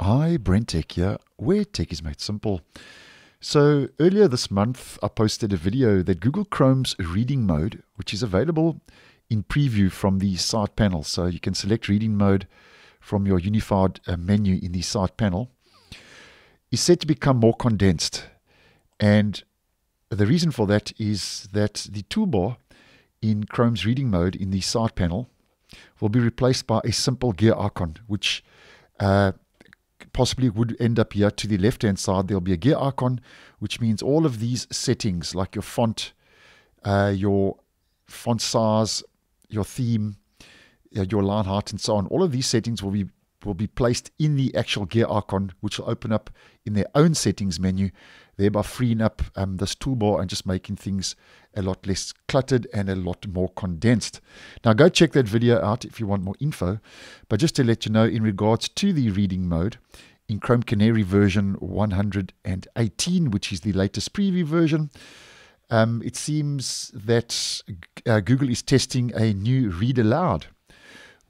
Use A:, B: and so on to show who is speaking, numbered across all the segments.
A: Hi, BrenTech here, where tech is made simple. So, earlier this month, I posted a video that Google Chrome's reading mode, which is available in preview from the side panel. So, you can select reading mode from your unified uh, menu in the side panel, is set to become more condensed. And the reason for that is that the toolbar in Chrome's reading mode in the side panel will be replaced by a simple gear icon, which uh, possibly would end up here to the left hand side. There'll be a gear icon, which means all of these settings, like your font, uh, your font size, your theme, uh, your line height, and so on, all of these settings will be will be placed in the actual gear icon, which will open up in their own settings menu, thereby freeing up um, this toolbar and just making things a lot less cluttered and a lot more condensed. Now, go check that video out if you want more info. But just to let you know, in regards to the reading mode, in Chrome Canary version 118, which is the latest preview version. Um, it seems that uh, Google is testing a new read aloud,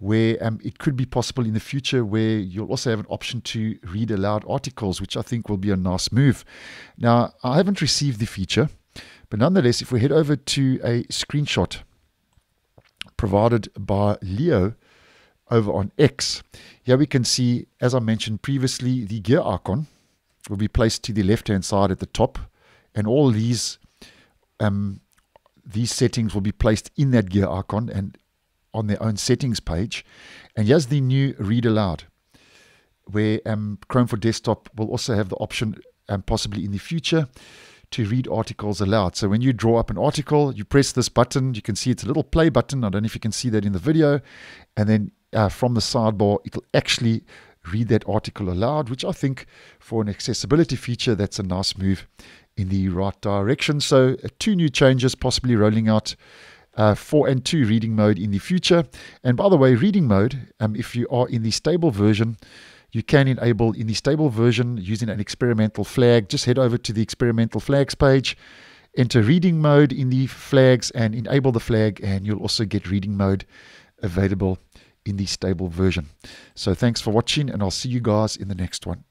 A: where um, it could be possible in the future where you'll also have an option to read aloud articles, which I think will be a nice move. Now, I haven't received the feature, but nonetheless, if we head over to a screenshot provided by Leo, over on X. Here we can see, as I mentioned previously, the gear icon will be placed to the left-hand side at the top, and all these um, these settings will be placed in that gear icon and on their own settings page. And here's the new read aloud, where um, Chrome for Desktop will also have the option, um, possibly in the future, to read articles aloud. So when you draw up an article, you press this button. You can see it's a little play button. I don't know if you can see that in the video. And then uh, from the sidebar, it'll actually read that article aloud, which I think for an accessibility feature, that's a nice move in the right direction. So, uh, two new changes possibly rolling out. Uh, 4 and 2 reading mode in the future. And by the way, reading mode, um, if you are in the stable version, you can enable in the stable version using an experimental flag. Just head over to the experimental flags page, enter reading mode in the flags, and enable the flag, and you'll also get reading mode available in the stable version. So thanks for watching, and I'll see you guys in the next one.